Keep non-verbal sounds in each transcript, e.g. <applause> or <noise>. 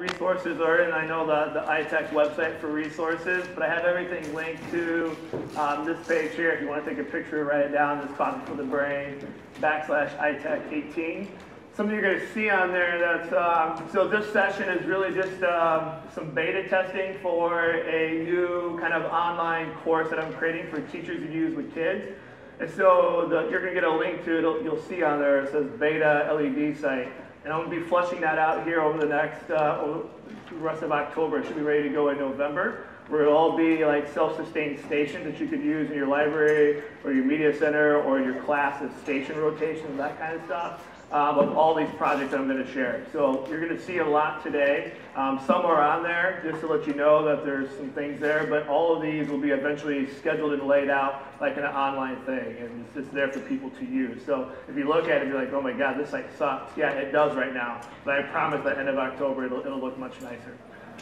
resources are in, I know the, the iTech website for resources, but I have everything linked to um, this page here. If you want to take a picture, write it down, this Coffee for the Brain, backslash iTech 18. Something you're going to see on there that's, um, so this session is really just um, some beta testing for a new kind of online course that I'm creating for teachers to use with kids. And so the, you're going to get a link to it, you'll see on there, it says beta LED site. And I'm going to be flushing that out here over the next, uh, over the rest of October. It should be ready to go in November. Where it'll all be like self-sustained stations that you could use in your library or your media center or your class of station rotations, that kind of stuff um, of all these projects that I'm going to share. So you're going to see a lot today. Um, some are on there just to let you know that there's some things there, but all of these will be eventually scheduled and laid out like an online thing, and it's just there for people to use. So if you look at it, you're like, oh my God, this site sucks. Yeah, it does right now, but I promise by the end of October it'll, it'll look much nicer.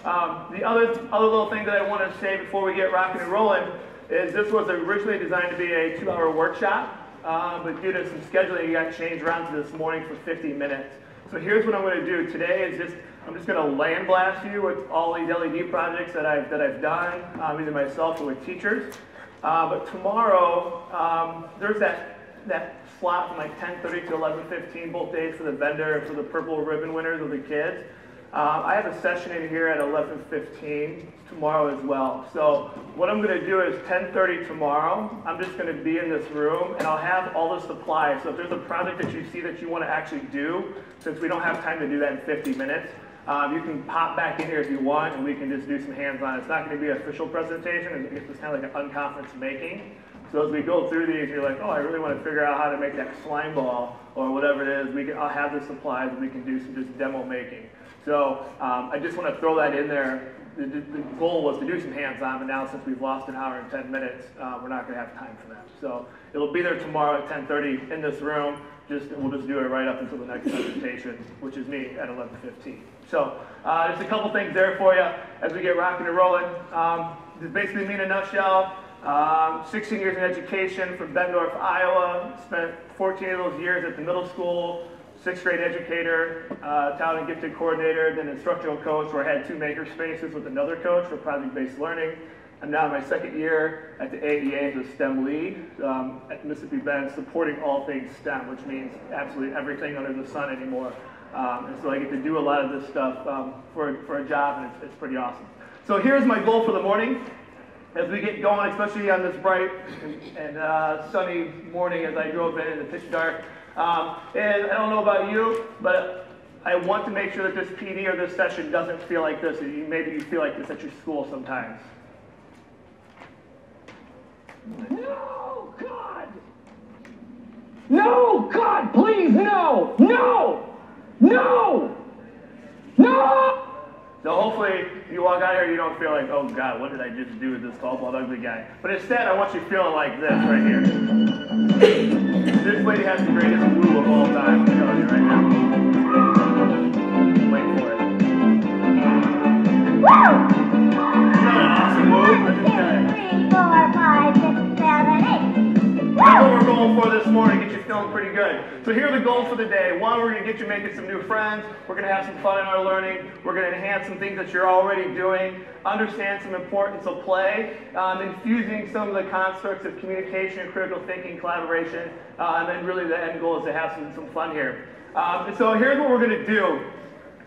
Um, the other, other little thing that I want to say before we get rocking and rolling is this was originally designed to be a two-hour workshop. Uh, but due to some scheduling, it got changed around to this morning for 50 minutes. So here's what I'm going to do today is just I'm just going to land blast you with all these LED projects that I've that I've done, um, either myself or with teachers. Uh, but tomorrow um, there's that that slot from like 10:30 to 11:15 both days for the vendor for the purple ribbon winners of the kids. Um, I have a session in here at 11:15 tomorrow as well. So what I'm going to do is 10:30 tomorrow. I'm just going to be in this room and I'll have all the supplies. So if there's a project that you see that you want to actually do, since we don't have time to do that in 50 minutes, um, you can pop back in here if you want, and we can just do some hands-on. It's not going to be an official presentation. It's just kind of like an unconference making. So as we go through these, you're like, oh, I really want to figure out how to make that slime ball or whatever it is. We can, I'll have the supplies and we can do some just demo making. So um, I just want to throw that in there. The, the, goal was to do some hands-on, but now since we've lost an hour and 10 minutes, uh, we're not going to have time for that. So it'll be there tomorrow at 10:30 in this room. Just we'll just do it right up until the next presentation, which is me at 11:15. So uh, just a couple things there for you as we get rocking and rolling. Um, basically me in a nutshell. Um, 16 years in education from Bettendorf, Iowa. Spent 14 of those years at the middle school sixth grade educator, uh, talent and gifted coordinator, then instructional coach where I had two maker spaces with another coach for project-based learning. I'm now in my second year at the AEA as a STEM lead um, at Mississippi Bend, supporting all things STEM, which means absolutely everything under the sun anymore. Um, and so I get to do a lot of this stuff um, for, for a job, and it's, it's pretty awesome. So here's my goal for the morning. As we get going, especially on this bright and, and uh, sunny morning as I drove in in the pitch dark, um, and I don't know about you, but I want to make sure that this PD or this session doesn't feel like this. Maybe you feel like this at your school sometimes. No, God! No, God, please, no! No! No! No! So hopefully you walk out here, you don't feel like, oh God, what did I just do with this tall, bald, ugly guy? But instead, I want you feeling like this right here. This lady has the greatest woo of all time. I'm telling you right now. Wait for it. Woo! For this morning, get you feeling pretty good. So here are the goals for the day. One, we're going to get you making some new friends. We're going to have some fun in our learning. We're going to enhance some things that you're already doing. Understand some importance of play. Um, infusing some of the constructs of communication, critical thinking, collaboration. Uh, and then really the end goal is to have some, some fun here. Um, and so here's what we're going to do.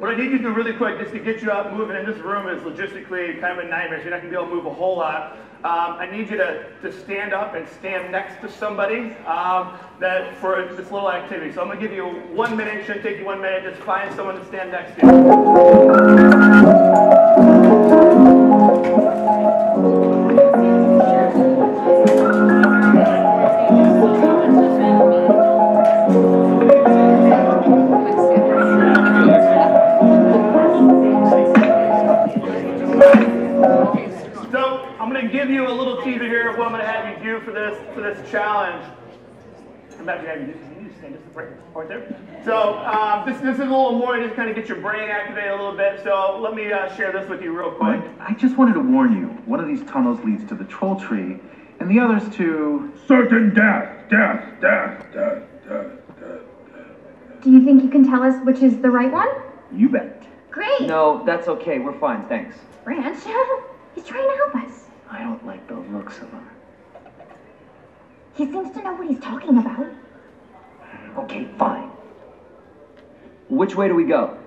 What I need you to do really quick, just to get you out moving, and this room is logistically kind of a nightmare, so you're not going to be able to move a whole lot. Um, I need you to, to stand up and stand next to somebody um, that for this little activity. So I'm going to give you one minute. It shouldn't take you one minute. Just find someone to stand next to So challenge. I'm about to have you do you just stand just right, right there. So um, this this is a little more to just kind of get your brain activated a little bit. So let me uh, share this with you real quick. I just wanted to warn you. One of these tunnels leads to the troll tree, and the others to Certain death, death, death, death, death, death. Do you think you can tell us which is the right one? you bet. Great. No, that's okay. We're fine, thanks. Branch, <laughs> he's trying to help us. I don't like the looks of him. He seems to know what he's talking about. Okay, fine. Which way do we go?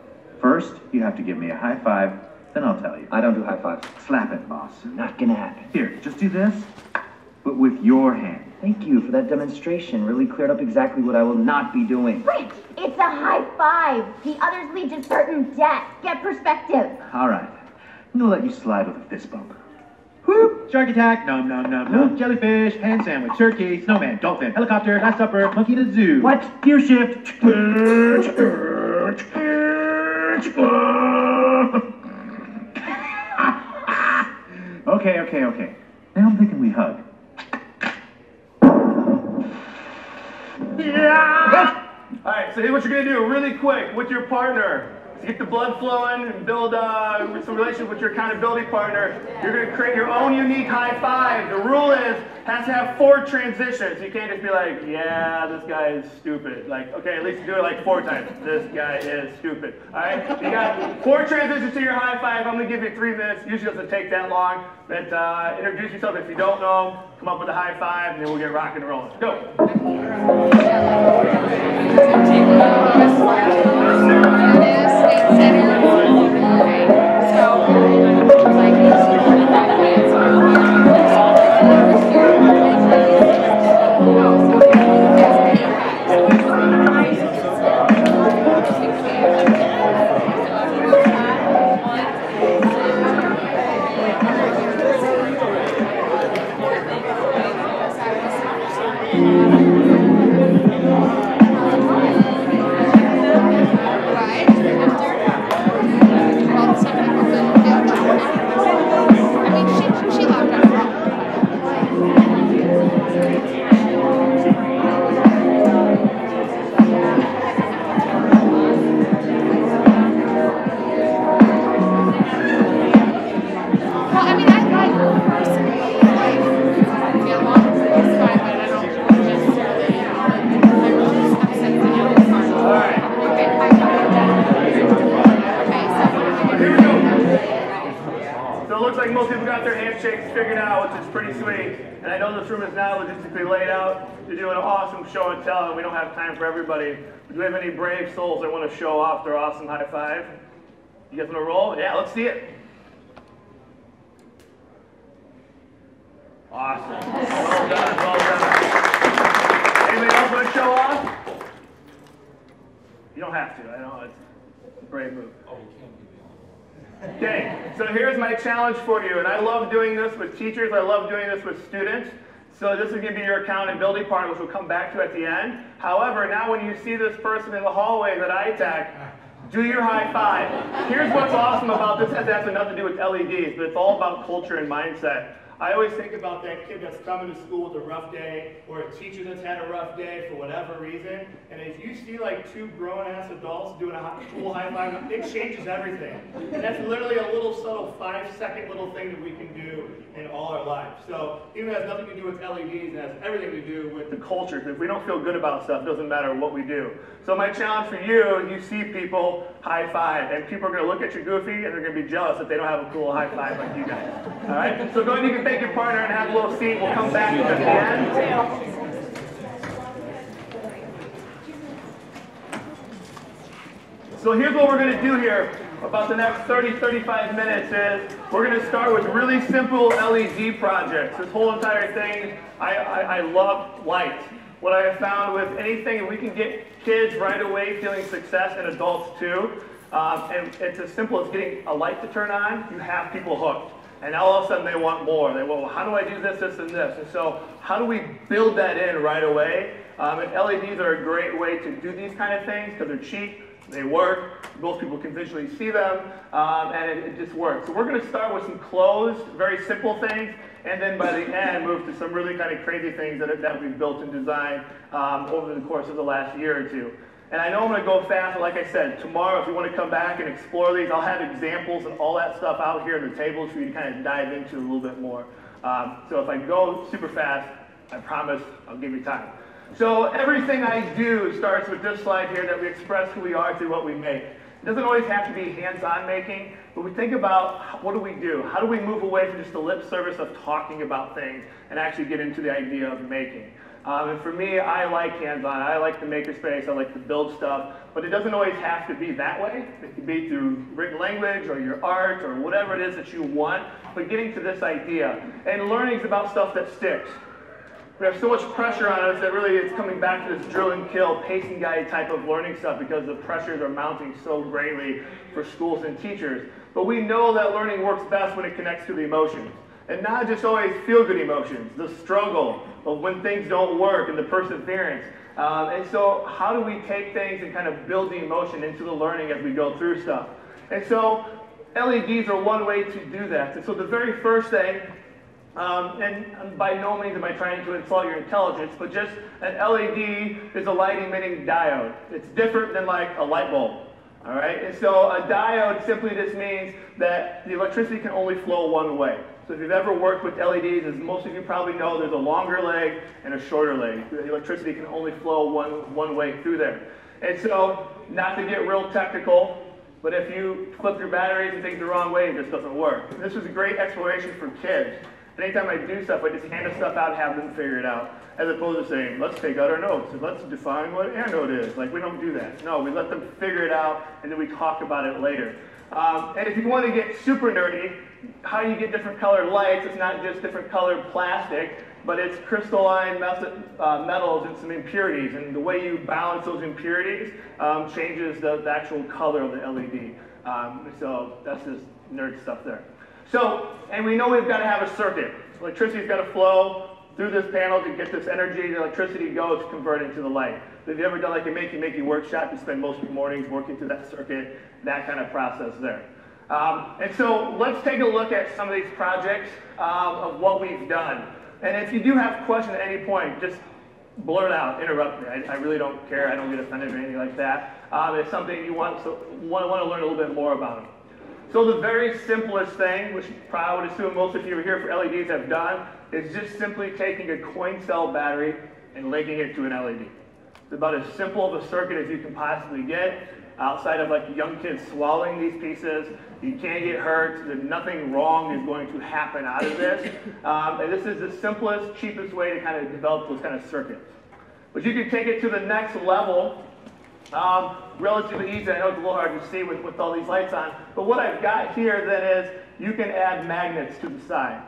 First, you have to give me a high five, then I'll tell you. I don't do high fives. Slap it, boss. Not gonna happen. Here, just do this, but with your hand. Thank you for that demonstration. Really cleared up exactly what I will not be doing. Branch, it's a high five. The others lead to certain death. Get perspective. All right. I'm gonna let you slide with a fist bump. Whoop! Shark attack, nom nom nom nom. Jellyfish, pan sandwich, turkey, snowman, dolphin, helicopter, last supper, monkey to zoo. What? Gear shift. okay, okay, okay. Now I'm thinking we hug. Yeah! All right, so here's what you're gonna do really quick with your partner. To get the blood flowing and build uh, some relationship with your accountability partner, you're gonna create your own unique high five. The rule is has to have four transitions. You can't just be like, yeah, this guy is stupid. Like, okay, at least do it like four times. This guy is stupid. All right, you got four transitions to your high five. I'm gonna give you three minutes. Usually doesn't take that long. But uh, introduce yourself if you don't know. Come up with a high five, and then we'll get rocking and rolling. Go. I See it. Awesome. Well done, well done. Anybody else want to show off? You don't have to. I know it's a brave move. Okay, so here's my challenge for you, and I love doing this with teachers, I love doing this with students. So this is going to be your accountability partner, which we'll come back to at the end. However, now when you see this person in the hallway that I iTech, do your high five. Here's what's awesome about this, it has nothing to do with LEDs, but it's all about culture and mindset. I always think about that kid that's coming to school with a rough day, or a teacher that's had a rough day for whatever reason, and if you see like two grown-ass adults doing a cool high five, it changes everything. And that's literally a little subtle five-second little thing that we can do in all our lives. So even it has nothing to do with LEDs, it has everything to do with the culture. If we don't feel good about stuff, it doesn't matter what we do. So my challenge for you, you see people high five, and people are going to look at you goofy, and they're going to be jealous if they don't have a cool high five like you guys. All right. So go and thank your partner and have a little seat. We'll come back at the end. So here's what we're going to do here about the next 30, 35 minutes is we're going to start with really simple LED projects. This whole entire thing, I, I, I love light. What I have found with anything, we can get kids right away feeling success and adults too. Um, and it's as simple as getting a light to turn on, you have people hooked. And all of a sudden they want more. They want, well, how do I do this, this, and this? And so, how do we build that in right away? Um, and LEDs are a great way to do these kind of things because they're cheap, they work, most people can visually see them, um, and it, it just works. So, we're going to start with some closed, very simple things, and then by the <laughs> end, move to some really kind of crazy things that, that we've built and designed um, over the course of the last year or two. And I know I'm going to go fast, but like I said, tomorrow, if you want to come back and explore these, I'll have examples and all that stuff out here on the tables for you to kind of dive into a little bit more. Um, so if I go super fast, I promise I'll give you time. So everything I do starts with this slide here that we express who we are through what we make. It doesn't always have to be hands-on making, but we think about what do we do? How do we move away from just the lip service of talking about things and actually get into the idea of making? Um, and for me, I like hands-on. I like the makerspace. I like to build stuff, but it doesn't always have to be that way. It can be through written language or your art or whatever it is that you want. But getting to this idea and learning is about stuff that sticks. We have so much pressure on us that really it's coming back to this drill and kill, pacing guide type of learning stuff because the pressures are mounting so greatly for schools and teachers. But we know that learning works best when it connects to the emotions. And not just always feel good emotions, the struggle of when things don't work and the perseverance. Um, and so, how do we take things and kind of build the emotion into the learning as we go through stuff? And so, LEDs are one way to do that. And so, the very first thing um, and by no means am I trying to insult your intelligence, but just an LED is a light emitting diode. It's different than like a light bulb. All right, and so a diode simply just means that the electricity can only flow one way. So if you've ever worked with LEDs, as most of you probably know, there's a longer leg and a shorter leg. The electricity can only flow one, one way through there. And so, not to get real technical, but if you flip your batteries and things the wrong way, it just doesn't work. This was a great exploration for kids. Anytime I do stuff, I just hand the stuff out and have them figure it out, as opposed to saying, let's take out our notes and let's define what an anode is. Like, we don't do that. No, we let them figure it out, and then we talk about it later. Um, and if you want to get super nerdy, how you get different colored lights, it's not just different colored plastic, but it's crystalline uh, metals and some impurities. And the way you balance those impurities um, changes the, the, actual color of the LED. Um, so that's just nerd stuff there. So, and we know we've got to have a circuit. Electricity's got to flow through this panel to get this energy, the electricity goes to convert into the light. So if you've ever done like a Makey Makey workshop, you spend most of your mornings working through that circuit, that kind of process there. Um, and so let's take a look at some of these projects um, of what we've done. And if you do have questions at any point, just blurt out, interrupt me. I, I really don't care. I don't get offended or anything like that. Um, it's something you want, to, want, want to learn a little bit more about. So the very simplest thing, which I would assume most of you here for LEDs have done, is just simply taking a coin cell battery and linking it to an LED. It's about as simple of a circuit as you can possibly get. Outside of like young kids swallowing these pieces, you can't get hurt. There's nothing wrong is going to happen out of this. Um, and this is the simplest, cheapest way to kind of develop those kind of circuits. But you can take it to the next level um, relatively easy. I know it's a little hard to see with, with all these lights on. But what I've got here then is you can add magnets to the sides.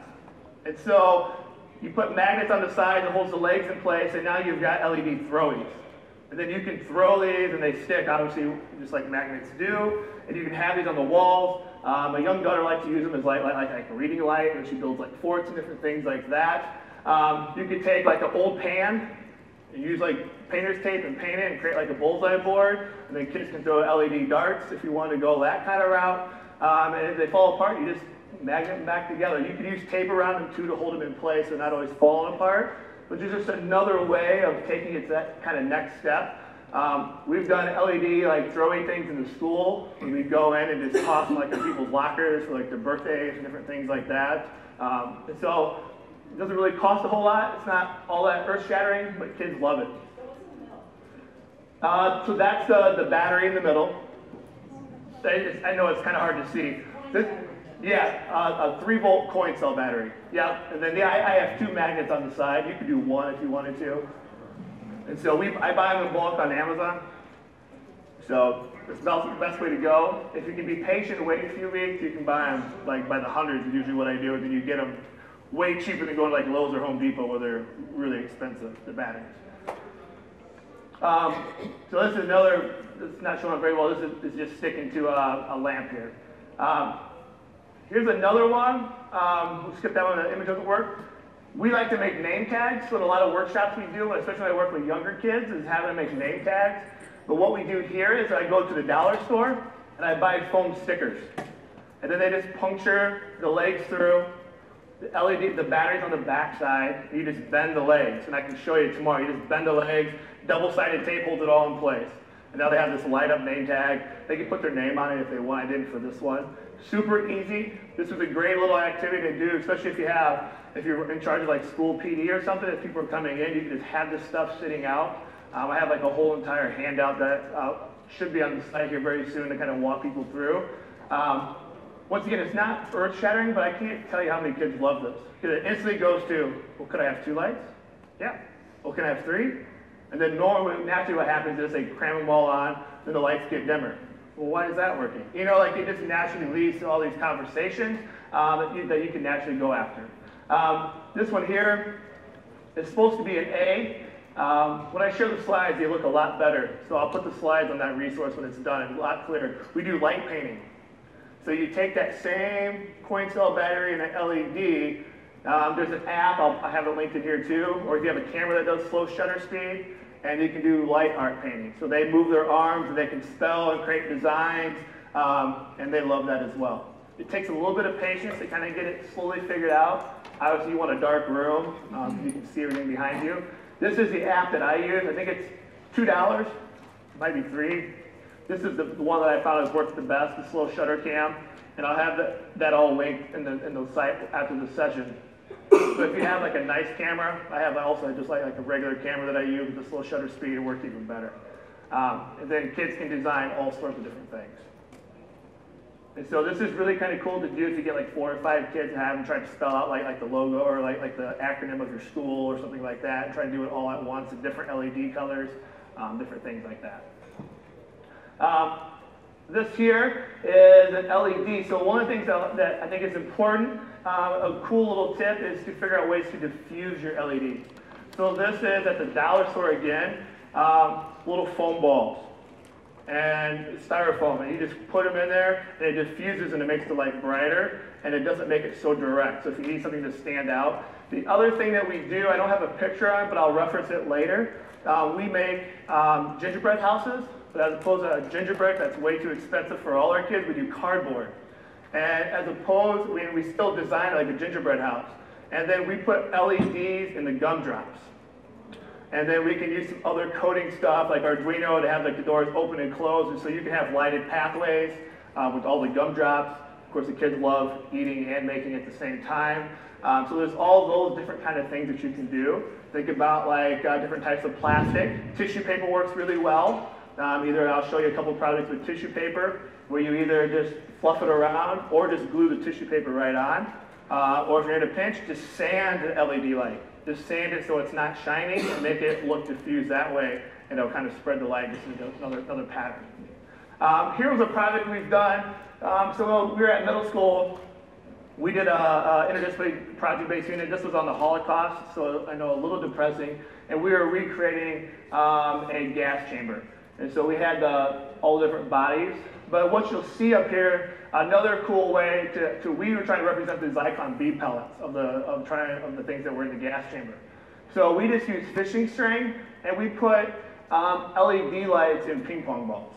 And so you put magnets on the sides that holds the legs in place, and now you've got LED throwies. And then you can throw these and they stick, obviously, just like magnets do. And you can have these on the walls. Um, my young daughter likes to use them as like, like, like a reading light, and she builds like forts and different things like that. Um, you could take like an old pan and use like painter's tape and paint it and create like a bullseye board. And then kids can throw LED darts if you want to go that kind of route. Um, and if they fall apart, you just magnet them back together. You can use tape around them too to hold them in place. They're not always falling apart. But is just another way of taking it to that kind of next step. Um, we've done LED, like throwing things in the school. When we go in and just toss them like in people's lockers for like their birthdays and different things like that. Um, and so it doesn't really cost a whole lot. It's not all that earth shattering, but kids love it. Uh, so that's the, the battery in the middle. I, I know it's kind of hard to see. This, yeah, uh, a 3 volt coin cell battery. Yeah, and then yeah, I, I, have two magnets on the side. You could do one if you wanted to. And so we, I buy them in bulk on Amazon. So it's about the best way to go. If you can be patient and wait a few weeks, you can buy them like by the hundreds is usually what I do. And then you get them way cheaper than going to like Lowe's or Home Depot where they're really expensive, the batteries. Um, so this is another, it's not showing up very well, this is, is just sticking to a, a lamp here. Um, here's another one, um, we'll skip that one, the image doesn't work. We like to make name tags, so in a lot of workshops we do, especially when I work with younger kids, is having them make name tags. But what we do here is I go to the dollar store and I buy foam stickers. And then they just puncture the legs through, the LED, the battery's on the back side, you just bend the legs. And I can show you tomorrow. You just bend the legs, double-sided tape holds it all in place. And now they have this light-up name tag. They can put their name on it if they want. I didn't for this one. Super easy. This was a great little activity to do, especially if you have, if you're in charge of like school PD or something, if people are coming in, you can just have this stuff sitting out. Um, I have like a whole entire handout that uh, should be on the site here very soon to kind of walk people through. Um, once again, it's not earth shattering, but I can't tell you how many kids love this. Because it instantly goes to, well, could I have two lights? Yeah. Well, can I have three? And then normally, naturally what happens is they cram them all on, then the lights get dimmer. Well, why is that working? You know, like it just naturally leads to all these conversations um, that, you, that you can naturally go after. Um, this one here is supposed to be an A. Um, when I show the slides, they look a lot better. So I'll put the slides on that resource when it's done. It's a lot clearer. We do light painting. So you take that same coin cell battery and an LED. Um, there's an app, I'll, I have it linked in here too, or if you have a camera that does slow shutter speed, and you can do light art painting. So they move their arms and they can spell and create designs, um, and they love that as well. It takes a little bit of patience to kind of get it slowly figured out. Obviously, you want a dark room, um, you can see everything behind you. This is the app that I use. I think it's $2, might be three. This is the, one that I found has worked the best, the slow shutter cam. And I'll have that, that all linked in the, in the site after the session. So if you have like a nice camera, I have also just like, like a regular camera that I use with the slow shutter speed, it works even better. Um, and then kids can design all sorts of different things. And so this is really kind of cool to do if you get like four or five kids and have them try to spell out like, like the logo or like, like the acronym of your school or something like that and try to do it all at once in different LED colors, um, different things like that. Um, this here is an LED. So one of the things that, that I think is important, uh, a cool little tip is to figure out ways to diffuse your LED. So this is at the dollar store again, um, little foam balls and styrofoam, and you just put them in there, and it diffuses and it makes the light brighter, and it doesn't make it so direct. So if you need something to stand out, the other thing that we do, I don't have a picture on, but I'll reference it later. Uh, we make um, gingerbread houses, but as opposed to gingerbread that's way too expensive for all our kids, we do cardboard. And as opposed, we, we still design like a gingerbread house. And then we put LEDs in the gumdrops. And then we can use some other coding stuff like Arduino to have like the doors open and close, and so you can have lighted pathways uh, with all the gumdrops. Of course, the kids love eating and making at the same time. Um, so there's all those different kind of things that you can do. Think about like uh, different types of plastic. Tissue paper works really well. Um, either I'll show you a couple projects with tissue paper where you either just fluff it around or just glue the tissue paper right on. Uh, or if you're in a pinch, just sand an LED light. Just sand it so it's not shining and make it look diffused that way, and it'll kind of spread the light just into another, another pattern. Um, here was a project we've done. Um, so we were at middle school. We did a, a interdisciplinary project-based unit. This was on the Holocaust, so I know a little depressing. And we were recreating um, a gas chamber. And so we had uh, all different bodies. But what you'll see up here, another cool way to, to we were trying to represent the Zyklon B pellets of the of trying of the things that were in the gas chamber. So we just used fishing string and we put um, LED lights in ping pong balls.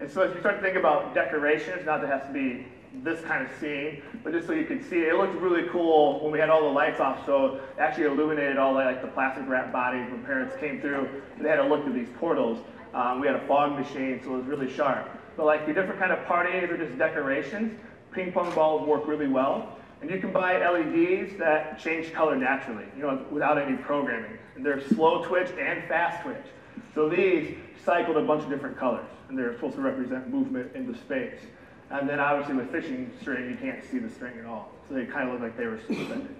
And so as you start to think about decorations, not that it has to be this kind of scene, but just so you can see it, looked really cool when we had all the lights off. So it actually illuminated all like the plastic wrap bodies when parents came through. And they had to look through these portals. Um, we had a fog machine, so it was really sharp. But like your different kind of parties or just decorations, ping pong balls work really well. And you can buy LEDs that change color naturally, you know, without any programming. And they're slow twitch and fast twitch. So these cycled a bunch of different colors, and they're supposed to represent movement into space. And then obviously with fishing string, you can't see the string at all. So they kind of look like they were suspended.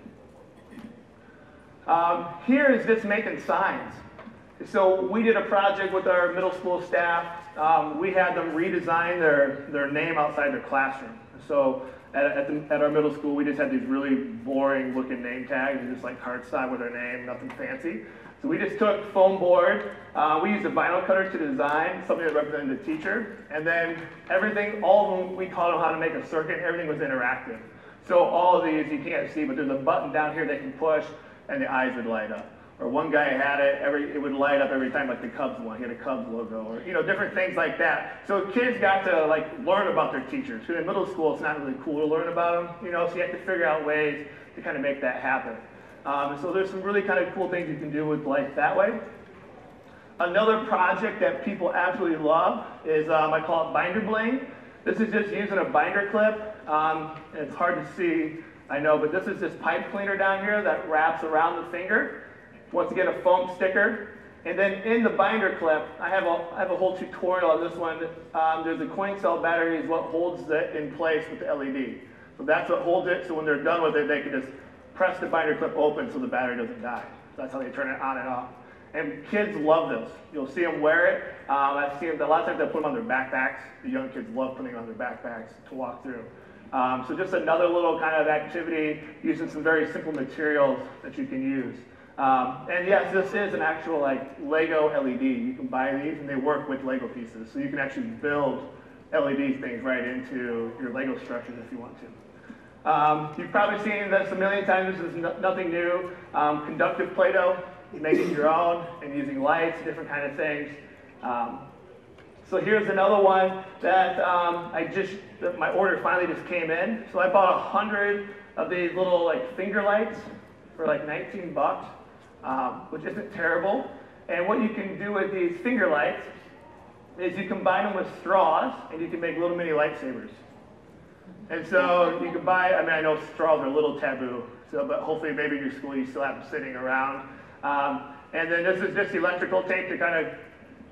Um, here is just making signs. So we did a project with our middle school staff. Um, we had them redesign their, their name outside their classroom. So at, at, the, at, our middle school, we just had these really boring looking name tags, just like cardstock with their name, nothing fancy. So we just took foam board, uh, we used a vinyl cutter to design something that represented the teacher, and then everything, all of them, we taught them how to make a circuit, everything was interactive. So all of these you can't see, but there's a button down here they can push, and the eyes would light up. Or one guy had it, every it would light up every time like the Cubs one. He had a Cubs logo, or you know, different things like that. So kids got to like learn about their teachers. Because in middle school, it's not really cool to learn about them, you know. So you have to figure out ways to kind of make that happen. Um, so there's some really kind of cool things you can do with life that way. Another project that people absolutely love is um, I call it binder bling. This is just using a binder clip. Um, it's hard to see, I know, but this is this pipe cleaner down here that wraps around the finger. Once again, a foam sticker. And then in the binder clip, I have a, I have a whole tutorial on this one. Um, there's a coin cell battery is what holds it in place with the LED. So that's what holds it, so when they're done with it, they can just press the binder clip open so the battery doesn't die. So That's how they turn it on and off. And kids love this. You'll see them wear it. Um, I've seen them, a lot of times they put them on their backpacks. The young kids love putting on their backpacks to walk through. Um, so just another little kind of activity using some very simple materials that you can use. Um, and yes, this is an actual like Lego LED. You can buy these and they work with Lego pieces. So you can actually build LED things right into your Lego structures if you want to. Um, you've probably seen this a million times. This is no, nothing new. Um, conductive Play-Doh, making your own and using lights, different kind of things. Um, so here's another one that um, I just, that my order finally just came in. So I bought a hundred of these little like finger lights for like 19 bucks, um, which isn't terrible. And what you can do with these finger lights is you combine them with straws and you can make little mini lightsabers. And so you can buy, I mean, I know straws are a little taboo, so, but hopefully maybe in your school you still have them sitting around. Um, and then this is just electrical tape to kind of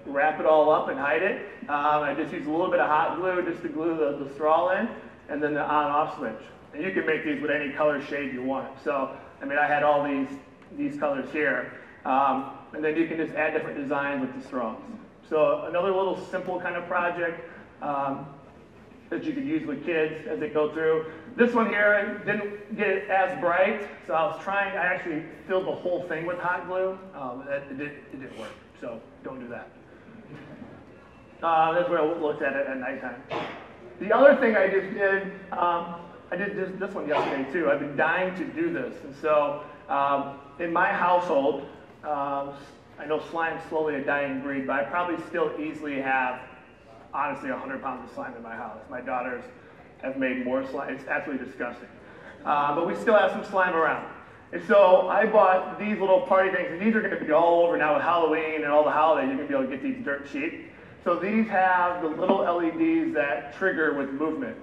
wrap it all up and hide it. Um, I just use a little bit of hot glue just to glue the, the straw in, and then the on-off switch. And you can make these with any color shade you want. So, I mean, I had all these, these colors here. Um, and then you can just add different designs with the straws. So another little simple kind of project um, that you could use with kids as they go through. This one here, didn't get as bright, so I was trying, I actually filled the whole thing with hot glue. Um, it, it, did, it didn't work, so don't do that. Uh, that's where I looked at it at nighttime. The other thing I just did, um, I did this, this one yesterday too. I've been dying to do this. And so um, in my household, um, I know slime's slowly a dying breed, but I probably still easily have, honestly, 100 pounds of slime in my house. My daughters have made more slime. It's absolutely disgusting. Uh, but we still have some slime around. And so I bought these little party things, and these are going to be all over now with Halloween and all the holidays. You're going to be able to get these dirt cheap. So these have the little LEDs that trigger with movement.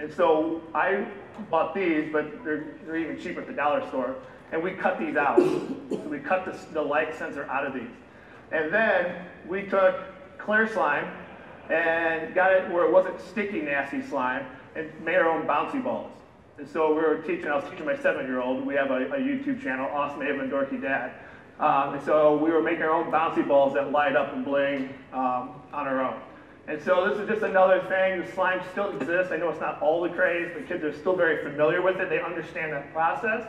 And so I bought these, but they're, they're even cheaper at the dollar store. And we cut these out. So <coughs> we cut the, the light sensor out of these. And then we took clear slime and got it where it wasn't sticky, nasty slime, and made our own bouncy balls. And so we were teaching, I was teaching my seven-year-old, we have a, a, YouTube channel, Awesome Ava and Dorky Dad. Um, and so we were making our own bouncy balls that light up and bling um, on our own. And so this is just another thing, the slime still exists. I know it's not all the craze, but kids are still very familiar with it. They understand that process.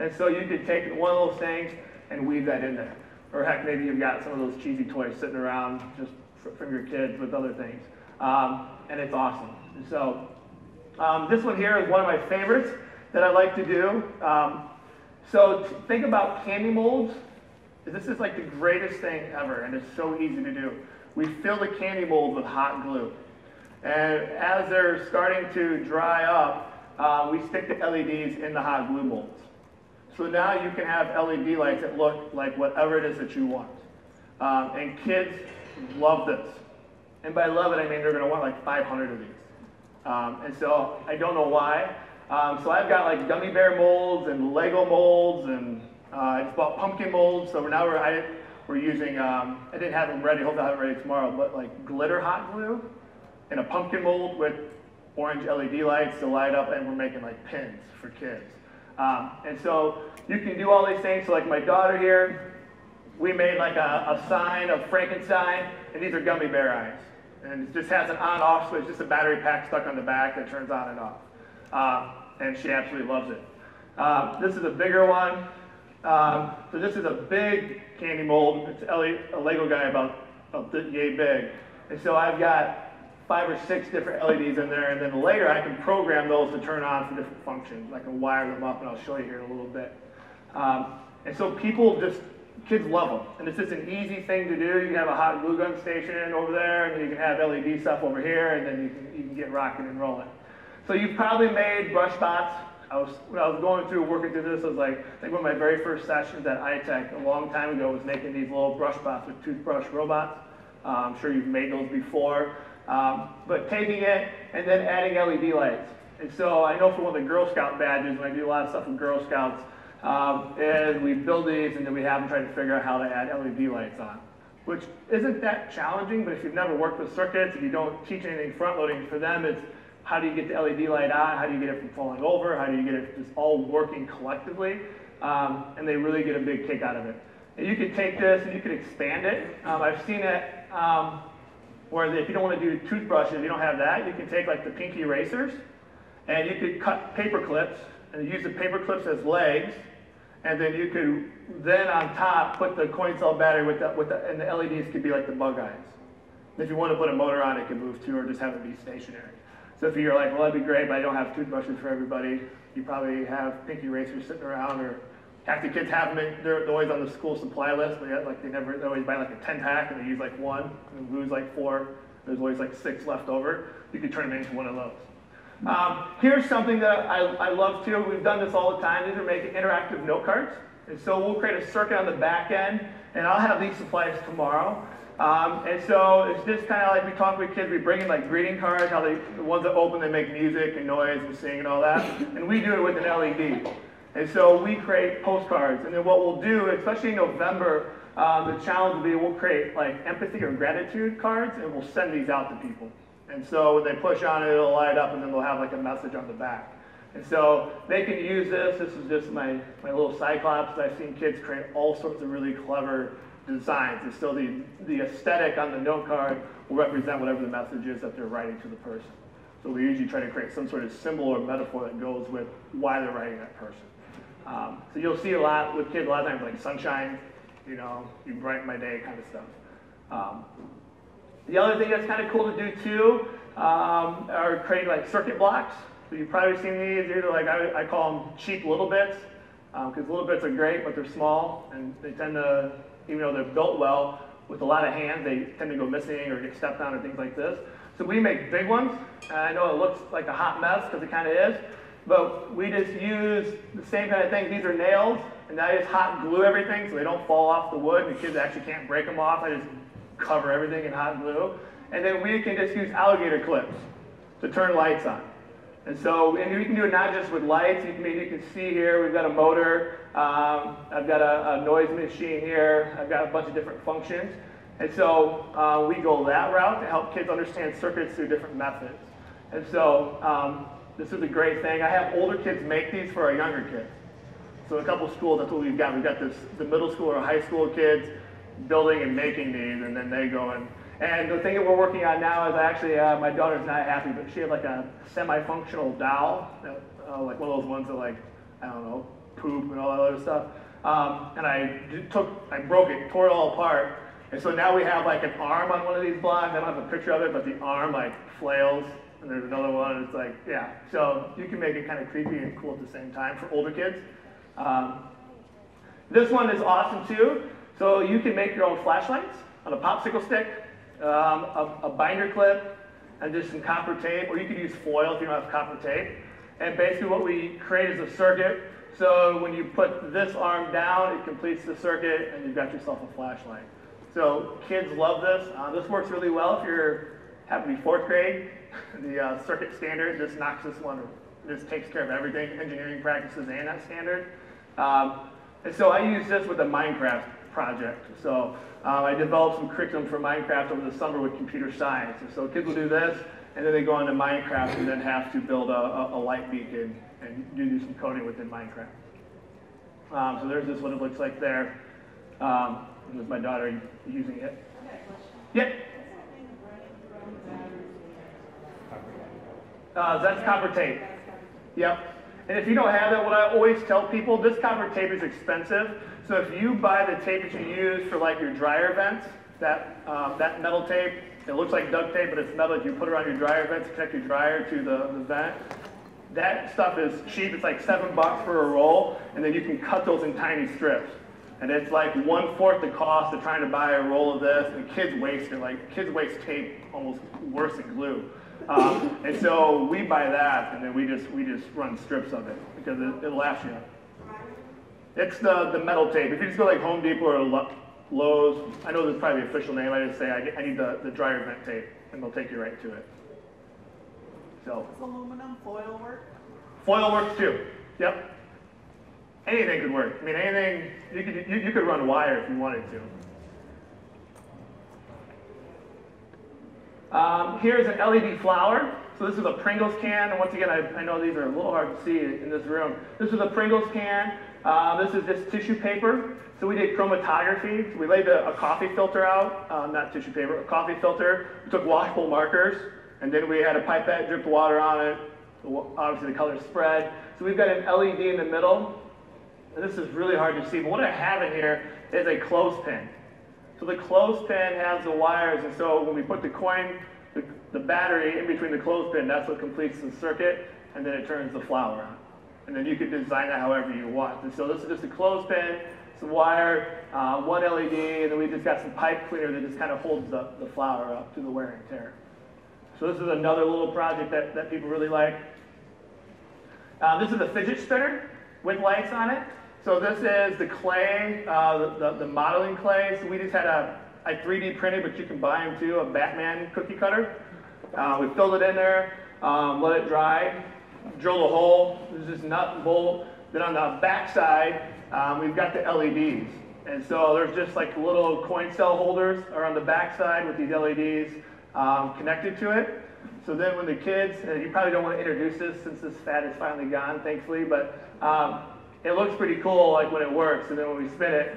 And so you could take one of those things and weave that in there. Or heck, maybe you've got some of those cheesy toys sitting around just from your kids with other things. Um, and it's awesome. So um, this one here is one of my favorites that I like to do. Um, so think about candy molds. This is like the greatest thing ever, and it's so easy to do. We fill the candy mold with hot glue. And as they're starting to dry up, uh, we stick the LEDs in the hot glue molds. So now you can have LED lights that look like whatever it is that you want. Um, and kids love this. And by love it, I mean they're going to want like 500 of these. Um, and so I don't know why. Um, so I've got like gummy bear molds and Lego molds, and uh, I just bought pumpkin molds. So now we're, I, we're using, um, I didn't have them ready, hope I'll have it ready tomorrow, but like glitter hot glue in a pumpkin mold with orange LED lights to light up, and we're making like pins for kids. Um, and so you can do all these things. So like my daughter here, we made like a, a sign of Frankenstein, and these are gummy bear eyes. And it just has an on-off switch, just a battery pack stuck on the back that turns on and off. Um, and she absolutely loves it. Um, this is a bigger one. Um, so this is a big candy mold. It's a Lego guy about, about yay big. And so I've got five or six different LEDs in there, and then later I can program those to turn on for different functions. I can wire them up, and I'll show you here in a little bit. Um, and so people just, kids love them. And it's just an easy thing to do. You can have a hot glue gun station over there, and then you can have LED stuff over here, and then you can, you can get rocking and rolling. So you've probably made brush bots. I was, when I was going through, working through this, I was like, I think one of my very first sessions at iTech a long time ago was making these little brush bots with toothbrush robots. Uh, I'm sure you've made those before. Um, but taking it and then adding LED lights. And so I know for one of the Girl Scout badges, when I do a lot of stuff with Girl Scouts, um, and we build these and then we have them try to figure out how to add LED lights on. which isn't that challenging, but if you've never worked with circuits, if you don't teach anything front loading, for them it's how do you get the LED light on, how do you get it from falling over, how do you get it just all working collectively, um, and they really get a big kick out of it. And you could take this and you could expand it. Um, I've seen it where if you don't want to do toothbrushes, you don't have that, you can take like the pinky erasers, and you could cut paper clips and use the paper clips as legs, and then you could then on top put the coin cell battery with the, with the and the LEDs could be like the bug eyes. If you want to put a motor on, it can move too, or just have it be stationary. So if you're like, well, that'd be great, but I don't have toothbrushes for everybody, you probably have pinky erasers sitting around, or the kids have them. They're, always on the school supply list, but yet, like they never, they always buy like a 10 pack and they use like one and lose like four. There's always like six left over. You could turn them into one of those. Um, here's something that I, I love too. We've done this all the time. These are making interactive note cards. And so we'll create a circuit on the back end, and I'll have these supplies tomorrow. Um, and so it's just kind of like we talk with kids. We bring in like greeting cards, how they, the ones that open, they make music and noise and sing and all that. And we do it with an LED. And so we create postcards. And then what we'll do, especially in November, um, the challenge will be we'll create like empathy or gratitude cards, and we'll send these out to people. And so when they push on it, it'll light up, and then they'll have like a message on the back. And so they can use this. This is just my, my little Cyclops. I've seen kids create all sorts of really clever designs. And so the, the aesthetic on the note card will represent whatever the message is that they're writing to the person. So we usually try to create some sort of symbol or metaphor that goes with why they're writing that person. Um, so you'll see a lot with kids a lot of times like sunshine, you know, you brighten my day kind of stuff. Um, the other thing that's kind of cool to do too um, are create like circuit blocks. So you've probably seen these. Are like I, I call them cheap littleBits because um, littleBits are great, but they're small and they tend to, even though they're built well, with a lot of hands, they tend to go missing or get stepped on or things like this. So we make big ones. I know it looks like a hot mess because it kind of is, but we just use the same kind of thing. These are nails, and I just hot glue everything so they don't fall off the wood, the kids actually can't break them off. I just cover everything in hot glue. And then we can just use alligator clips to turn lights on. And so, and you can do it not just with lights. You can, you can see here, we've got a motor. Um, I've got a, a, noise machine here. I've got a bunch of different functions. And so uh, we go that route to help kids understand circuits through different methods. And so um, this is a great thing. I have older kids make these for our younger kids. So a couple schools, that's what we've got. We've got this, the middle school or high school kids building and making these, and then they go and and the thing that we're working on now is actually, uh, my daughter's not happy, but she had like a semi-functional doll, uh, like one of those ones that like, I don't know, poop and all that other stuff. Um, and I took, I broke it, tore it all apart. And so now we have like an arm on one of these blocks. I don't have a picture of it, but the arm like flails. And there's another one. It's like, yeah. So you can make it kind of creepy and cool at the same time for older kids. Um, this one is awesome too. So you can make your own flashlights on a popsicle stick um, a, a, binder clip, and just some copper tape, or you could use foil if you don't have copper tape. And basically what we create is a circuit. So when you put this arm down, it completes the circuit, and you've got yourself a flashlight. So kids love this. Uh, this works really well if you're happen to be fourth grade. <laughs> The uh, circuit standard just knocks this one, this takes care of everything, engineering practices and that standard. Um, and so I use this with a Minecraft project. So um, I developed some curriculum for Minecraft over the summer with computer science. And so kids will do this, and then they go on to Minecraft and then have to build a, a, a light beacon and do, do some coding within Minecraft. Um, so there's this what it looks like there. Um, and there's my daughter using it. Yep. Uh, that's copper tape. Yep. And if you don't have that, what I always tell people, this copper tape is expensive. So if you buy the tape that you use for like your dryer vents, that, um, that metal tape, it looks like duct tape, but it's metal. If You put it on your dryer vents to connect your dryer to the, the vent. That stuff is cheap. It's like seven bucks for a roll, and then you can cut those in tiny strips. And it's like one fourth the cost of trying to buy a roll of this. And kids waste it. Like kids waste tape almost worse than glue. Um, and so we buy that, and then we just we just run strips of it because it, it lasts you. It's the, the metal tape. If you just go like Home Depot or Lowe's, I know this is probably the official name, I just say I, I need the, the dryer vent tape, and they'll take you right to it. So. Does aluminum foil work? Foil works too. Yep. Anything could work. I mean, anything, you could, you, you could run wire if you wanted to. Um, here's an LED flower. So this is a Pringles can. And once again, I, I know these are a little hard to see in this room. This is a Pringles can. Uh, this is just tissue paper. So we did chromatography. We laid a, a coffee filter out, uh, not tissue paper, a coffee filter. We took washable markers, and then we had a pipette, dripped water on it. Obviously, the color spread. So we've got an LED in the middle. This is really hard to see, but what I have in here is a clothespin. So the clothespin has the wires, and so when we put the coin, the, the battery in between the clothespin, that's what completes the circuit, and then it turns the flower on. And then you can design that however you want. And so this is just a clothespin, some wire, uh, one LED, and then we just got some pipe cleaner that just kind of holds the, the flower up to the wear and tear. So this is another little project that, that people really like. Um, this is a fidget spinner with lights on it. So this is the clay, uh, the, the, modeling clay. So we just had a, I 3D printed, but you can buy them too, a Batman cookie cutter. Uh, we filled it in there, um, let it dry, drilled a hole. This is nut and bolt. Then on the back side, um, we've got the LEDs. And so there's just like little coin cell holders are on the back side with these LEDs um, connected to it. So then when the kids, you probably don't want to introduce this since this fad is finally gone, thankfully, but um, it looks pretty cool like when it works, and then when we spin it,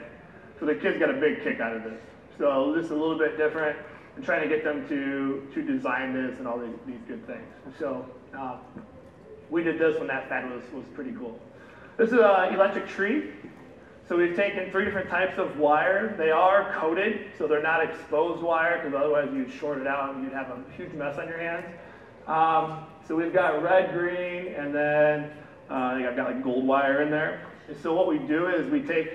so the kids got a big kick out of this. So this is a little bit different, and trying to get them to to design this and all these, these good things. So uh, we did this when that fad was was pretty cool. This is an electric tree. So we've taken three different types of wire. They are coated, so they're not exposed wire, because otherwise you'd short it out and you'd have a huge mess on your hands. Um, so we've got red, green, and then uh, I've got like gold wire in there. And so what we do is we take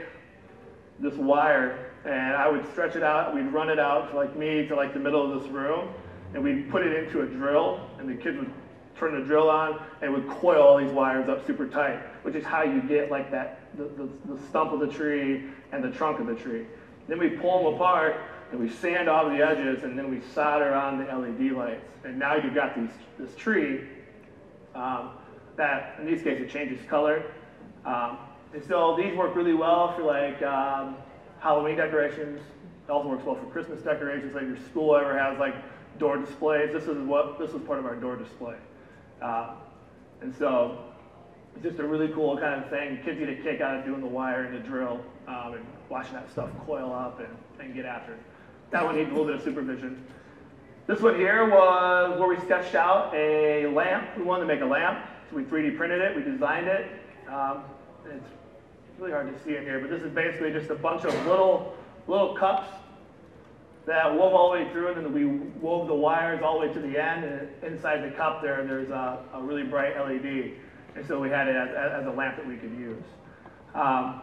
this wire and I would stretch it out. We'd run it out, like me, to like the middle of this room, and we'd put it into a drill, and the kids would turn the drill on and would coil all these wires up super tight, which is how you get like that the, the, the stump of the tree and the trunk of the tree. Then we pull them apart and we sand off the edges, and then we solder on the LED lights. And now you've got these, this tree um, that, in these cases, it changes color. Um, and so these work really well for like um, Halloween decorations. It also works well for Christmas decorations. Like your school ever has like door displays. This is what this was part of our door display. Uh, and so it's just a really cool kind of thing. Kids get a kick out of doing the wire and the drill um, and watching that stuff coil up and, and get after it. That one needs a little bit of supervision. This one here was where we sketched out a lamp. We wanted to make a lamp. So we 3D printed it, we designed it. Um, it's really hard to see in here, but this is basically just a bunch of little, little cups that wove all the way through, and then we wove the wires all the way to the end, and inside the cup there, there's a, a really bright LED. And so we had it as, as a lamp that we could use. Um,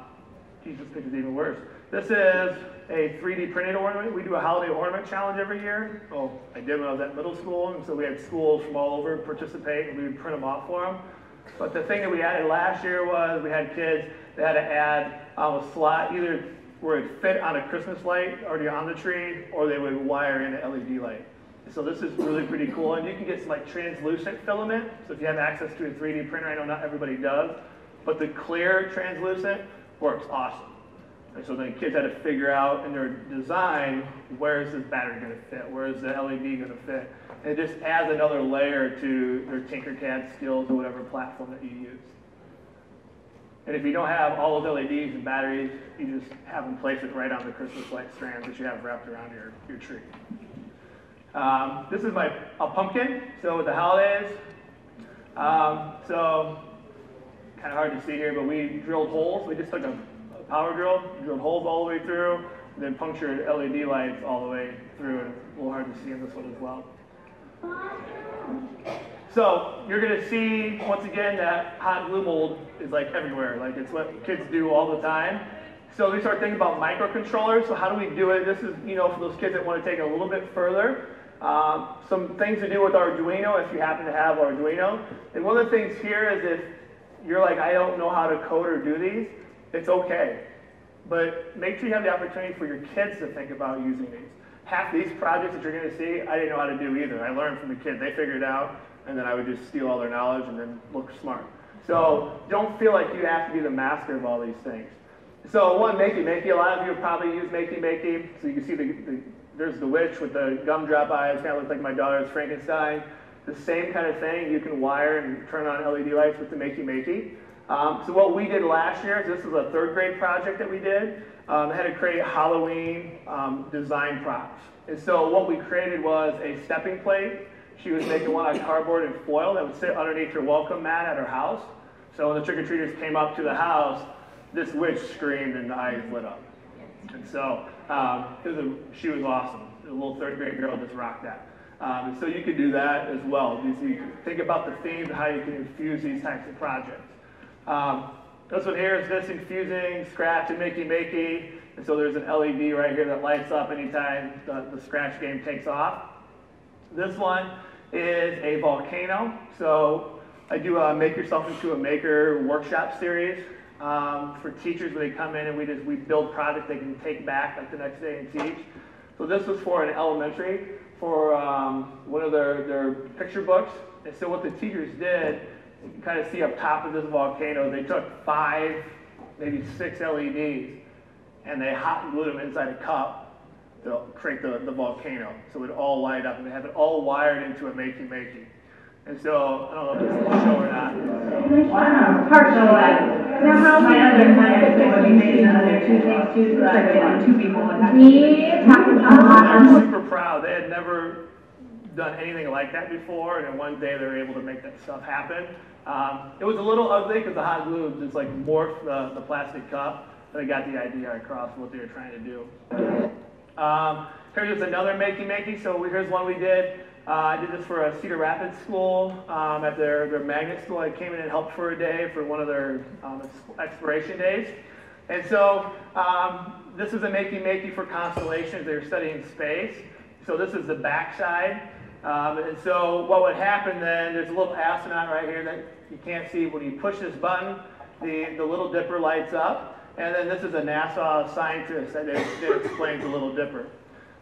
geez, this picture's even worse. This is a 3D printed ornament. We do a holiday ornament challenge every year. Oh, I did when I was at middle school, and so we had schools from all over participate, and we would print them off for them. But the thing that we added last year was we had kids that had to add um, a slot either where it fit on a Christmas light already on the tree, or they would wire in an LED light. So this is really pretty cool, and you can get some like translucent filament. So if you have access to a 3D printer, I know not everybody does, but the clear translucent works awesome. And so then kids had to figure out in their design, where is this battery going to fit? Where is the LED going to fit? And it just adds another layer to their Tinkercad skills or whatever platform that you use. And if you don't have all those LEDs and batteries, you just have them place it right on the Christmas light strands that you have wrapped around your, your tree. Um, this is my a pumpkin, so with the holidays. Um, so kind of hard to see here, but we drilled holes. We just took a power drill, drilled holes all the way through, then punctured LED lights all the way through, and it's a little hard to see in this one as well. So you're going to see, once again, that hot glue mold is like everywhere. Like it's what kids do all the time. So we start thinking about microcontrollers. So how do we do it? This is, you know, for those kids that want to take it a little bit further. Um, some things to do with Arduino if you happen to have Arduino. And one of the things here is if you're like, I don't know how to code or do these, it's okay. But make sure you have the opportunity for your kids to think about using these. Half these projects that you're going to see, I didn't know how to do either. I learned from the kids. They figured it out, and then I would just steal all their knowledge and then look smart. So don't feel like you have to be the master of all these things. So one, Makey Makey. A lot of you have probably used Makey Makey. So you can see the, the there's the witch with the gumdrop eyes, kind of look like my daughter's Frankenstein. The same kind of thing you can wire and turn on LED lights with the Makey Makey. Um, so what we did last year, is this was a third grade project that we did, um, had to create Halloween um, design props. And so what we created was a stepping plate. She was making one out of cardboard and foil that would sit underneath her welcome mat at her house. So when the trick-or-treaters came up to the house, this witch screamed and the eyes lit up. And so um, was a, she was awesome. A little third grade girl just rocked that. Um, so you could do that as well. You, think about the themes how you can infuse these types of projects. Um, this one here is this infusing scratch and makey makey. And so there's an LED right here that lights up anytime the, the scratch game takes off. This one is a volcano. So I do a Make Yourself into a Maker workshop series um, for teachers when they come in and we just we build projects they can take back like the next day and teach. So this was for an elementary for um, one of their, their picture books. And so what the teachers did, you can kind of see up top of this volcano, they took five, maybe six LEDs, and they hot glued them inside a cup to create the, the volcano. So it would all light up, and they have it all wired into a makey makey. And so, I don't know if this is a show or not. Wow, partial light. Now, how my other, my other thing would be making another two things too, so that I get two people and have. We talked about I'm super proud. They had never done anything like that before, and in one day they were able to make that stuff happen. Um, it was a little ugly because the hot glue just like morphed the, the plastic cup, but I got the idea across what they were trying to do. Um, here's just another makey makey. So here's one we did. Uh, I did this for a Cedar Rapids school um, at their, their magnet school. I came in and helped for a day for one of their um, exploration days. And so um, this is a makey makey for constellations. They're studying space. So this is the backside. Um, and so what would happen then, there's a little astronaut right here that you can't see. When you push this button, the, the Little Dipper lights up. And then this is a NASA scientist that, that explains the Little Dipper.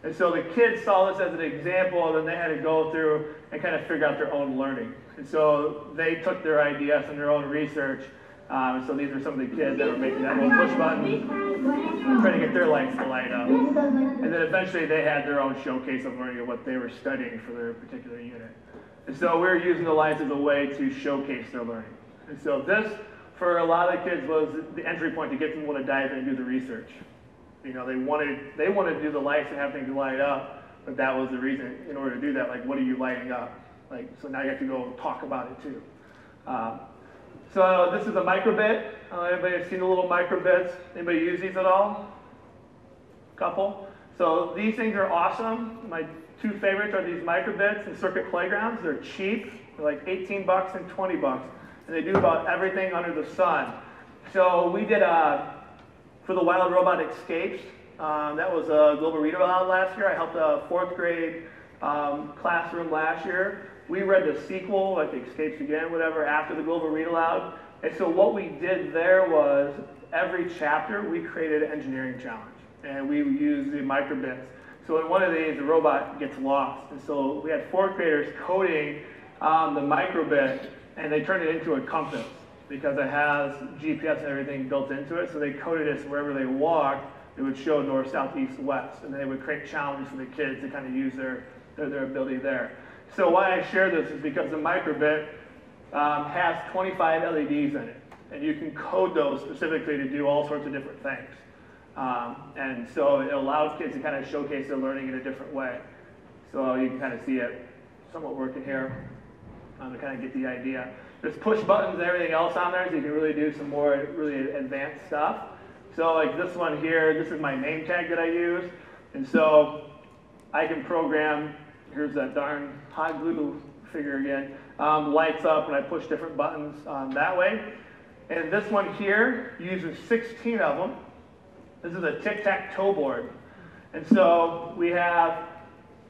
And so the kids saw this as an example, and then they had to go through and kind of figure out their own learning. And so they took their ideas and their own research. Um, so these are some of the kids that were making that little push button, trying to get their lights to light up. And then eventually they had their own showcase of learning what they were studying for their particular unit. And so we were using the lights as a way to showcase their learning. And so this, for a lot of the kids, was the entry point to get them want to dive in and do the research. You know, they wanted they wanted to do the lights and have things light up, but that was the reason. In order to do that, like, what are you lighting up? Like, so now you have to go talk about it too. Um, so this is a microbit. Uh, anybody have seen the little microbits? Anybody use these at all? Couple. So these things are awesome. My two favorites are these microbits and circuit playgrounds. They're cheap. They're like 18 bucks and 20 bucks, and they do about everything under the sun. So we did a for the Wild Robot Escapes. Um, that was a global read aloud last year. I helped a fourth grade um, classroom last year. We read the sequel, like Escapes Again, whatever, after the global read aloud. And so what we did there was every chapter we created an engineering challenge, and we used the microbits. So in one of these, the robot gets lost, and so we had fourth graders coding um, the microbit, and they turned it into a compass because it has GPS and everything built into it. So they coded it so wherever they walked, it would show north, south, east, west, and they would create challenges for the kids to kind of use their, their, their ability there. So why I share this is because the microbit um, has 25 LEDs in it, and you can code those specifically to do all sorts of different things. Um, and so it allows kids to kind of showcase their learning in a different way. So you can kind of see it somewhat working here um, to kind of get the idea. There's push buttons and everything else on there, so you can really do some more really advanced stuff. So like this one here, this is my name tag that I use. And so I can program, here's that darn hot glue figure again, um, lights up and I push different buttons um, that way. And this one here uses 16 of them. This is a tic-tac-toe board. And so we have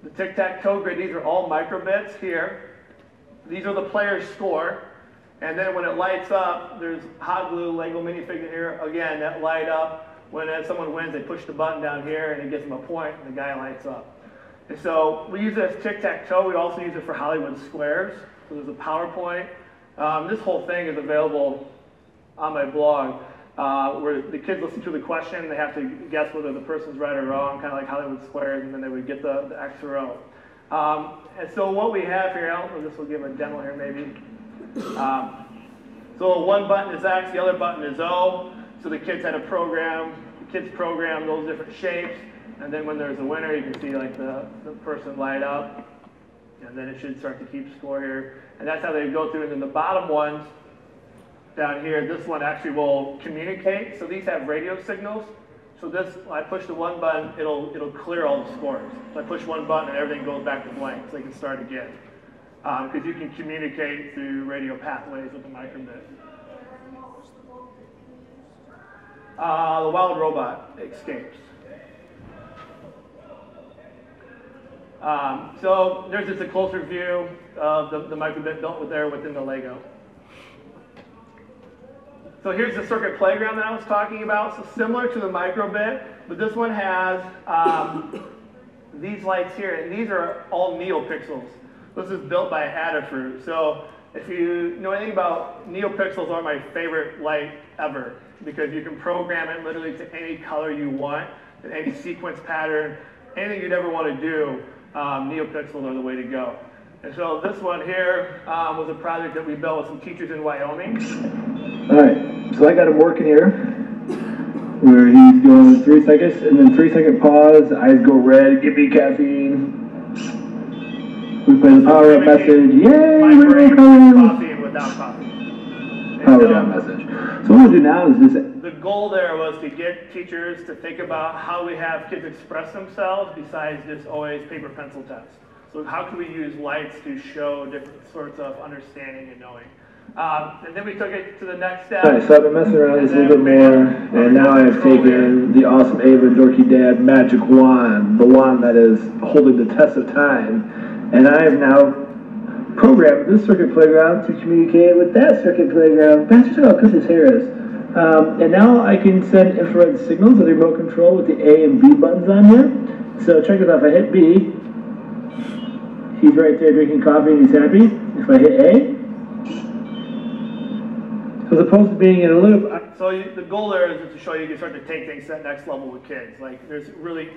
the tic-tac-toe grid. These are all microbits here. These are the player's score. And then when it lights up, there's hot glue Lego minifigure here. Again, that light up. When someone wins, they push the button down here and it gives them a point and the guy lights up. And so we use it as tic-tac-toe. We also use it for Hollywood squares. So there's a PowerPoint. Um, this whole thing is available on my blog. uh, where the kids listen to the question, they have to guess whether the person's right or wrong, kind of like Hollywood Squares, and then they would get the, the X or O. Um, and so what we have here, I don't know, this will give a demo here maybe. Um, so one button is X, the other button is O. So the kids had a program, the kids program those different shapes, and then when there's a winner, you can see like the, the person light up, and then it should start to keep score here. And that's how they go through. And then the bottom ones down here, this one actually will communicate. So these have radio signals. So this, I push the one button, it'll it'll clear all the scores. So I push one button and everything goes back to blank, so they can start again. Because um, you can communicate through radio pathways with the microbit. Uh, the wild robot escapes. Um, so there's just a closer view of the, the microbit built there within the Lego. So here's the circuit playground that I was talking about. So similar to the microbit, but this one has um, <coughs> these lights here, and these are all NeoPixels. This is built by Adafruit. So if you know anything about NeoPixels, are my favorite light ever because you can program it literally to any color you want, any sequence pattern, anything you'd ever want to do um, NeoPixels are the way to go. And so this one here um, was a project that we built with some teachers in Wyoming. All right, so I got him working here, where he's going three seconds, and then three second pause, eyes go red, give me caffeine. We play the power up message, yay, rainbow colors. Coffee without coffee. Power up message. So what we'll do now is the goal there was to get teachers to think about how we have kids express themselves besides just always paper pencil tests. So how can we use lights to show different sorts of understanding and knowing? Um, and then we took it to the next step. Alright, so I've been messing around just a little bit more, and now I have taken the awesome Ava Dorky Dad magic wand, the wand that is holding the test of time, and I have now programmed this circuit playground to communicate with that circuit playground. That's just how Chris Harris. Um, and now I can send infrared signals with the remote control with the A and B buttons on here. So check this out. If I hit B, he's right there drinking coffee and he's happy. If I hit A, as opposed to being in a little. So you, the goal there is to show you can start to take things to that next level with kids. Like there's really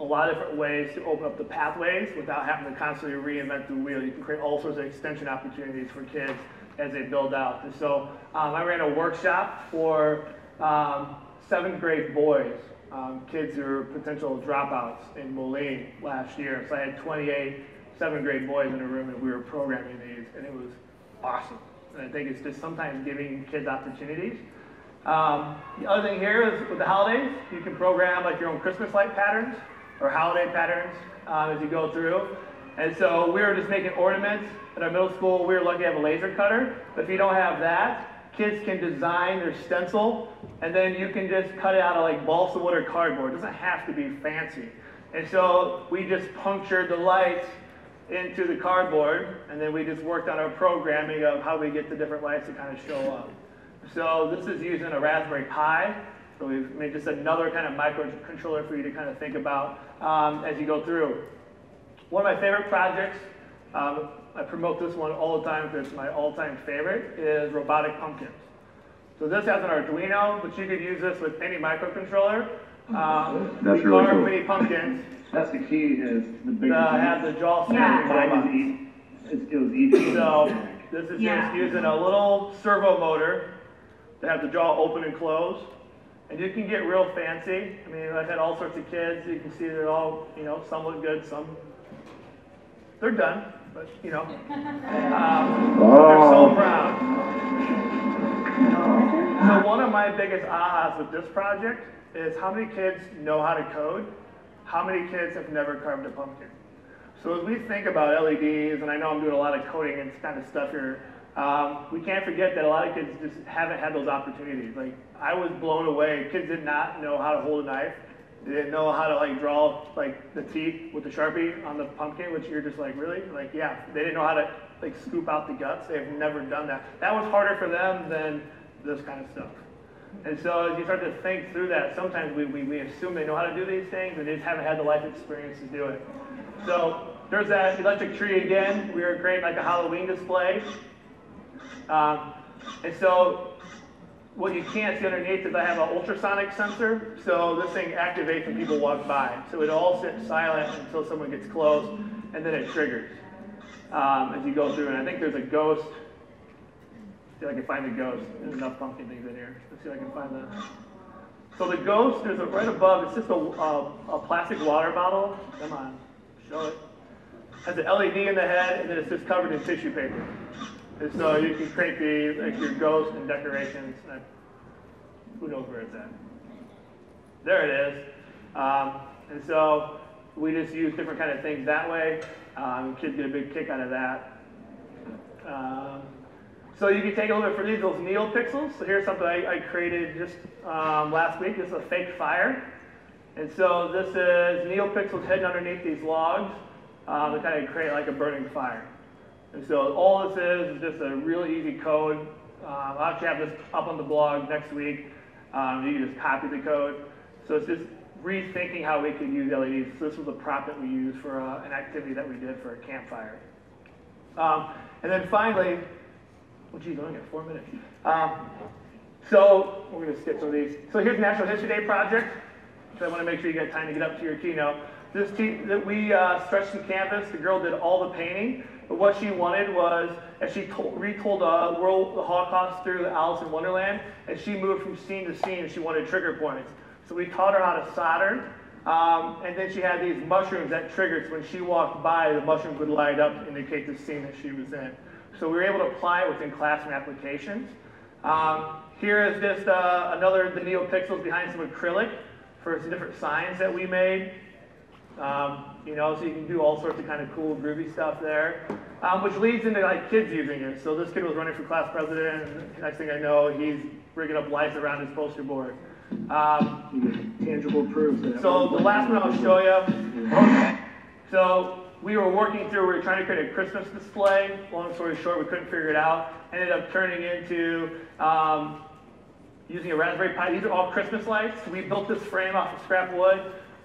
a lot of different ways to open up the pathways without having to constantly reinvent the wheel. You can create all sorts of extension opportunities for kids as they build out. And so um, I ran a workshop for um, seventh grade boys, um, kids who are potential dropouts in Moline last year. So I had 28 seventh grade boys in a room and we were programming these and it was awesome. And I think it's just sometimes giving kids opportunities. Um, the other thing here is with the holidays, you can program like your own Christmas light patterns or holiday patterns um, as you go through. And so we were just making ornaments at our middle school. We were lucky to have a laser cutter. But if you don't have that, kids can design their stencil, and then you can just cut it out of like balsa wood or cardboard. It doesn't have to be fancy. And so we just punctured the lights into the cardboard, and then we just worked on our programming of how we get the different lights to kind of show up. So this is using a Raspberry Pi. So we've made just another kind of microcontroller for you to kind of think about um, as you go through. One of my favorite projects, um, I promote this one all the time because it's my all-time favorite, is robotic pumpkins. So this has an Arduino, but you could use this with any microcontroller. Um, That's we really carve cool. mini pumpkins <laughs> That's the key is the bigger. that have the jaw Yeah. snapping robots. Mine is each, it, it was each. So this is Yeah. just using a little servo motor to have the jaw open and close. And you can get real fancy. I mean, I've had all sorts of kids. You can see they're all, you know, some look good, some they're done, but you know, um, they're so proud. So one of my biggest ahas with this project is how many kids know how to code, how many kids have never carved a pumpkin. So as we think about LEDs, and I know I'm doing a lot of coding and kind of stuff here, um, we can't forget that a lot of kids just haven't had those opportunities. Like I was blown away. Kids did not know how to hold a knife. They didn't know how to like draw like the teeth with the sharpie on the pumpkin, which you're just like really like yeah. They didn't know how to like scoop out the guts. They've never done that. That was harder for them than this kind of stuff. And so as you start to think through that, sometimes we, we, we assume they know how to do these things and they just haven't had the life experience to do it. So there's that electric tree again. We were creating like a Halloween display. Um, and so what you can't see underneath is I have an ultrasonic sensor, so this thing activates when people walk by. So it all sits silent until someone gets close, and then it triggers um, as you go through. And I think there's a ghost. See if I can find the ghost. There's enough pumpkin things in here. Let's see if I can find that. So the ghost, there's a right above. It's just a, a, a plastic water bottle. Come on, show it. Has an LED in the head, and then it's just covered in tissue paper. And so you can create the like your ghost and decorations. Who knows where it's at? There it is. Um, and so we just use different kind of things that way. Um, kids get a big kick out of that. Um, so you can take a look for these, those NeoPixels. So here's something I, I created just um, last week. This is a fake fire. And so this is NeoPixels hidden underneath these logs um, to kind of create like a burning fire. And so all this is is just a really easy code. Um, I'll actually have this up on the blog next week. Um, you can just copy the code. So it's just rethinking how we could use LEDs. So this was a prop that we used for uh, an activity that we did for a campfire. Um, and then finally, oh geez, I only got four minutes. Um, so we're going to skip some of these. So here's National History Day project. So I want to make sure you got time to get up to your keynote. This team that we uh, stretched the canvas. The girl did all the painting. But what she wanted was, as she told, retold uh, world the Holocaust through Alice in Wonderland, and she moved from scene to scene, and she wanted trigger points. So we taught her how to solder, um, and then she had these mushrooms that triggered. So when she walked by, the mushrooms would light up to indicate the scene that she was in. So we were able to apply it within classroom applications. Um, here is just uh, another the NeoPixels behind some acrylic for some different signs that we made. Um, you know, so you can do all sorts of kind of cool, groovy stuff there, um, which leads into like kids using it. So this kid was running for class president, and next thing I know, he's rigging up lights around his poster board. Um, Tangible proof so the last one I'll show you. So we were working through, we were trying to create a Christmas display. Long story short, we couldn't figure it out. Ended up turning into um, using a Raspberry Pi. These are all Christmas lights. We built this frame off of scrap wood.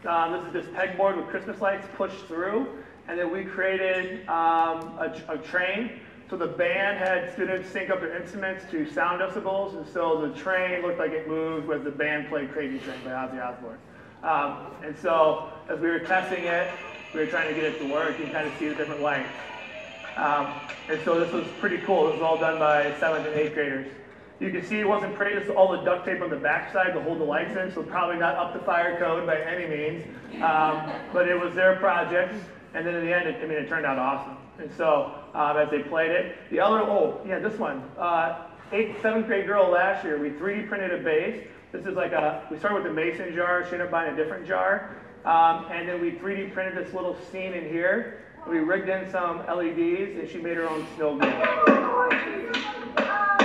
Um, this is this pegboard with Christmas lights pushed through. And then we created um, a, a train. So the band had students sync up their instruments to sound decibels. And so the train looked like it moved as the band played Crazy Train by Ozzy Osbourne. Um, and so as we were testing it, we were trying to get it to work. Can kind of see the different lights. Um, and so this was pretty cool. This was all done by seventh and eighth graders. You can see it wasn't pretty. All the duct tape on the backside to hold the lights in, so probably not up to fire code by any means. Um, but it was their project, and then in the end, it, I mean, it turned out awesome. And so um, as they played it, the other, oh yeah, this one, uh, eighth, seventh grade girl last year, we 3D printed a base. This is like a, we started with a mason jar. She ended up buying a different jar. Um, and then we 3D printed this little scene in here. We rigged in some LEDs, and she made her own snow globe. <laughs>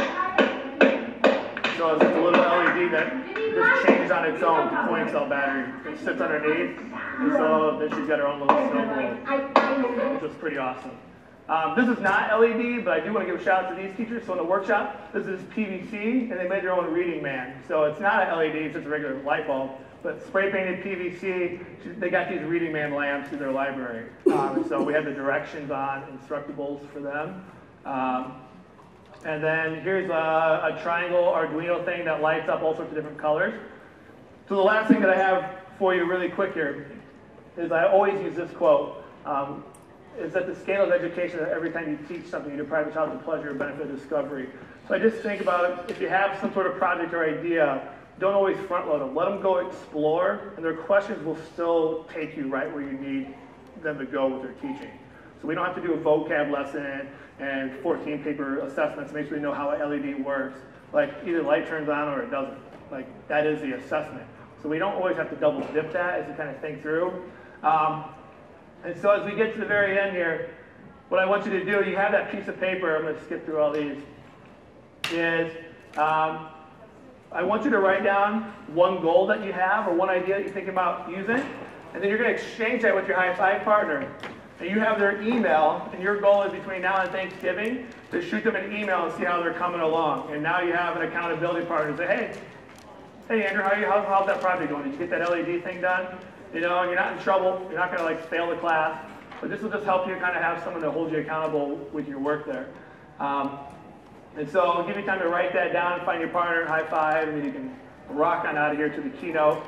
So it's a little LED that just changes on its own to coin cell battery. It sits underneath, and so then she's got her own little snow globe, which was pretty awesome. Um, this is not LED, but I do want to give a shout out to these teachers. So in the workshop, this is PVC, and they made their own reading man. So it's not an LED, it's just a regular light bulb. But spray painted PVC, they got these reading man lamps in their library. Um, so we have the directions on instructables for them. Um, and then here's a, a triangle Arduino thing that lights up all sorts of different colors. So the last thing that I have for you really quick here is I always use this quote. Um, is that the scale of education that every time you teach something, you deprive a child of the pleasure, benefit, of discovery. So I just think about if you have some sort of project or idea, don't always front load them. Let them go explore, and their questions will still take you right where you need them to go with their teaching. So we don't have to do a vocab lesson and 14 paper assessments to make sure we know how a LED works. Like either light turns on or it doesn't. Like that is the assessment. So we don't always have to double dip that as you kind of think through. Um, and so as we get to the very end here, what I want you to do, you have that piece of paper, I'm going to skip through all these, is um, I want you to write down one goal that you have or one idea that you think about using, and then you're going to exchange that with your high five partner. And you have their email, and your goal is between now and Thanksgiving to shoot them an email and see how they're coming along. And now you have an accountability partner say, hey, hey Andrew, how you, how, how's that project going? Did you get that LED thing done? You know, you're not in trouble. You're not going to like fail the class. But this will just help you kind of have someone to hold you accountable with your work there. Um, And so I'll give you time to write that down, find your partner, high five, and then you can rock on out of here to the keynote.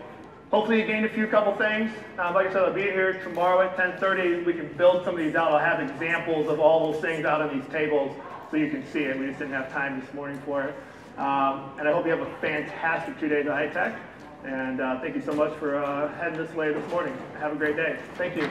Hopefully you gained a few couple things. Um, like I said, I'll be here tomorrow at 10:30. We can build some of these out. I'll have examples of all those things out on these tables so you can see it. We just didn't have time this morning for it. Um, and I hope you have a fantastic two days at iTech. And uh, thank you so much for uh, heading this way this morning. Have a great day. Thank you.